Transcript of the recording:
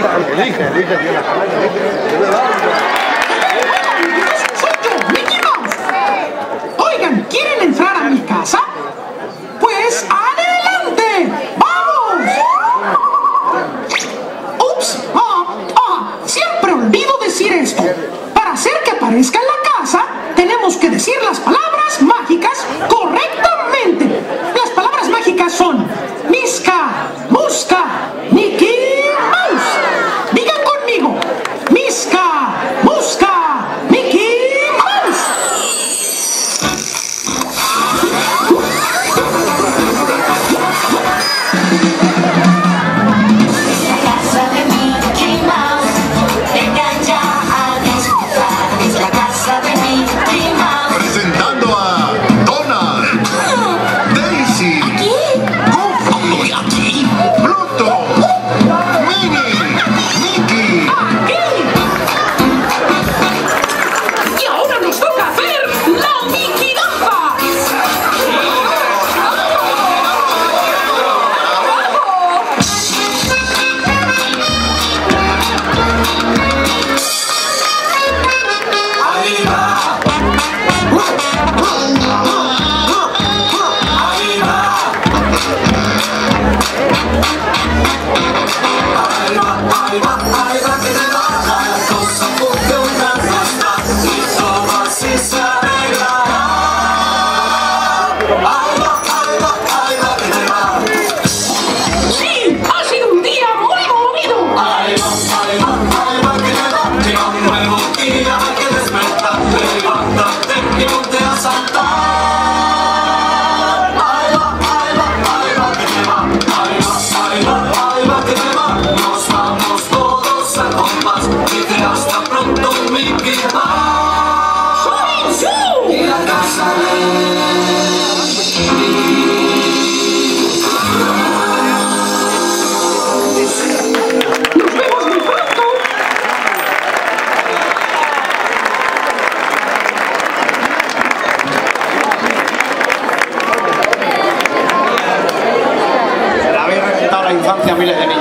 ¡Soy yo, Mickey Mouse! Oigan, ¿quieren entrar a mi casa? Pues adelante, vamos. Ups, ah, ah, siempre olvido decir esto. Para hacer que aparezca en la casa, tenemos que decir las palabras. femme termine la dernière.